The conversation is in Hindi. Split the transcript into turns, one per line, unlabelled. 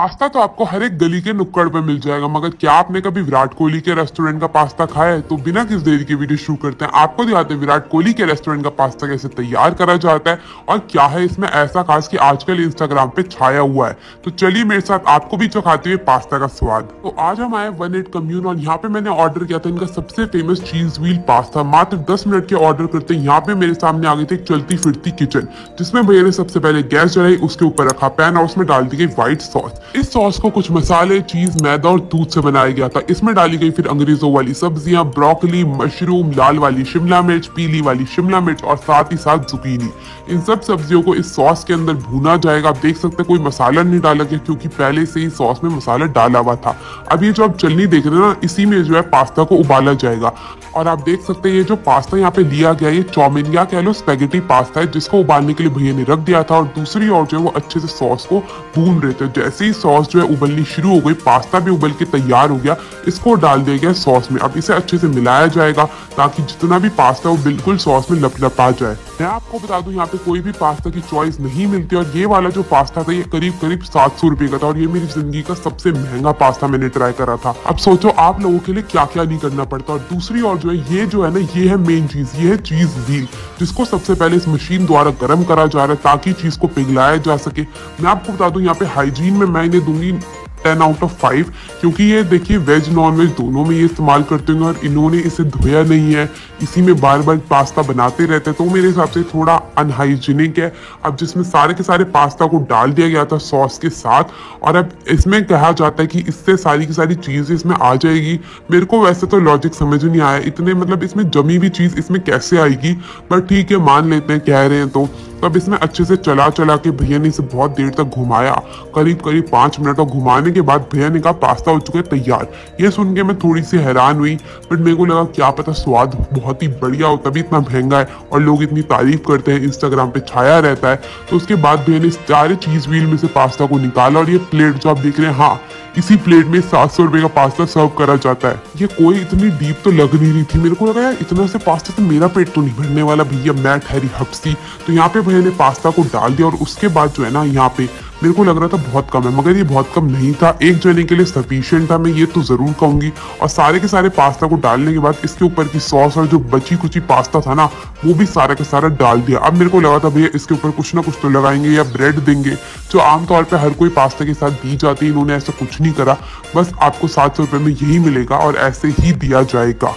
पास्ता तो आपको हर एक गली के नुक्कड़ पे मिल जाएगा, मगर क्या आपने कभी विराट कोहली के रेस्टोरेंट का पास्ता खाया है? तो बिना किस देरी की वीडियो शुरू करते हैं। आपको दिखाते हैं विराट कोहली के रेस्टोरेंट का पास्ता कैसे तैयार करा जाता है और क्या है इसमें ऐसा खास कि आजकल इंस्टाग्राम पे छाया हुआ है। तो चलिए मेरे साथ आपको भी चखाते हुए पास्ता का स्वाद। तो आज हम आए वन एट कम्यून और यहाँ पे मैंने ऑर्डर किया था इनका सबसे फ़ेमस चीज़ व्हील पास्ता। मात्र दस मिनट के ऑर्डर करते यहाँ पे मेरे सामने आ गई थी चलती फिरती किचन जिसमें भैया ने सबसे पहले गैस जलाई, उसके ऊपर रखा पैन और उसमें डाल दी गई व्हाइट सॉस इस सॉस को कुछ मसाले, चीज़, मैदा और दूध से बनाया गया था। इसमें डाली गई फिर अंग्रेज़ों वाली सब्ज़ियाँ, ब्रोकली, मशरूम, लाल वाली शिमला मिर्च, पीली वाली शिमला मिर्च और साथ ही साथ जुकीनी। इन सब सब्जियों को इस सॉस के अंदर भूना जाएगा। आप देख सकते हैं कोई मसाला नहीं डाला गया क्योंकि पहले से ही सॉस में मसाला डाला हुआ था। अब ये जो आप चलनी देख रहे हैं ना, इसी में जो है पास्ता को उबाला जाएगा। और आप देख सकते हैं ये जो पास्ता यहाँ पे लिया गया, ये चौमिन या कह लो, स्पेगेटी पास्ता है, जिसको उबालने के लिए भैया ने रख दिया था और दूसरी ओर जो है वो अच्छे से सॉस को भून रहे थे। जैसे ही सॉस जो है उबलनी शुरू हो गई, पास्ता भी उबल के तैयार हो गया। इसको डाल दिया गया सॉस में। अब इसे अच्छे से मिलाया जाएगा ताकि जितना भी पास्ता है वो बिल्कुल सॉस में लपलपा जाए। मैं आपको बता दूँ, यहाँ पे कोई भी पास्ता की चॉइस नहीं मिलती और ये वाला जो पास्ता था, ये करीब करीब सात सौ रुपए का था और ये मेरी ज़िंदगी का सबसे महँगा पास्ता मैंने ट्राई करा था। अब सोचो, आप लोगों के लिए क्या क्या नहीं करना पड़ता। और दूसरी और जो है, ये जो है ना, ये है मेन चीज़ ये है चीज़ व्हील जिसको सबसे पहले इस मशीन द्वारा गर्म करा जा रहा है ताकि चीज़ को पिघलाया जा सके। मैं आपको बता दूँ, यहाँ पे हाइजीन मैं इन्हें दूँगी टेन आउट ऑफ़ फाइव क्योंकि ये देखिए वेज नॉन वेज दोनों में ये इस्तेमाल करते हैं और इन्होंने इसे धोया नहीं है। इसी में बार बार पास्ता बनाते रहते हैं। तो मेरे हिसाब से थोड़ा अनहाइजीनिक है। अब जिसमें सारे के सारे पास्ता को डाल दिया गया था सॉस के साथ, और अब इसमें कहा जाता है कि इससे सारी की सारी चीज़ इसमें आ जाएगी। मेरे को वैसे तो लॉजिक समझ नहीं आया। इतने मतलब इसमें जमी हुई चीज़ इसमें कैसे आएगी? बट ठीक है, मान लेते हैं, कह रहे हैं तो। तब इसमें अच्छे से चला चला के भैया ने इसे बहुत देर तक घुमाया। करीब करीब पाँच मिनट और घुमाने के बाद भैया ने कहा, पास्ता हो चुका है, तैयार। ये सुन के मैं थोड़ी सी हैरान हुई बट मेरे को लगा, क्या पता स्वाद बहुत ही बढ़िया हो, तभी इतना महँगा है और लोग इतनी तारीफ़ करते हैं, इंस्टाग्राम पे छाया रहता है। तो उसके बाद भैया ने सारे चीज़ व्हील में से पास्ता को निकाला और ये प्लेट जो आप देख रहे हैं हाँ इसी प्लेट में सात सौ रुपए का पास्ता सर्व करा जाता है। ये कोई इतनी डीप तो लग नहीं रही थी। मेरे को लगा, यार, इतना से पास्ता तो मेरा पेट तो नहीं भरने वाला भैया, मैं ठहरी हपसी तो यहाँ पे भैया ने पास्ता को डाल दिया और उसके बाद जो है ना, यहाँ पे मेरे को लग रहा था बहुत कम है, मगर ये बहुत कम नहीं था। एक जने के लिए सफिशियंट था, मैं ये तो ज़रूर कहूँगी। और सारे के सारे पास्ता को डालने के बाद इसके ऊपर की सॉस और जो बची कुची पास्ता था ना, वो भी सारा का सारा डाल दिया। अब मेरे को लगा था भैया इसके ऊपर कुछ ना कुछ तो लगाएँगे या ब्रेड देंगे। जो आमतौर पर हर कोई पास्ता के साथ दी जाती है, इन्होंने ऐसा कुछ नहीं करा। बस आपको सात सौ रुपये में यही मिलेगा और ऐसे ही दिया जाएगा।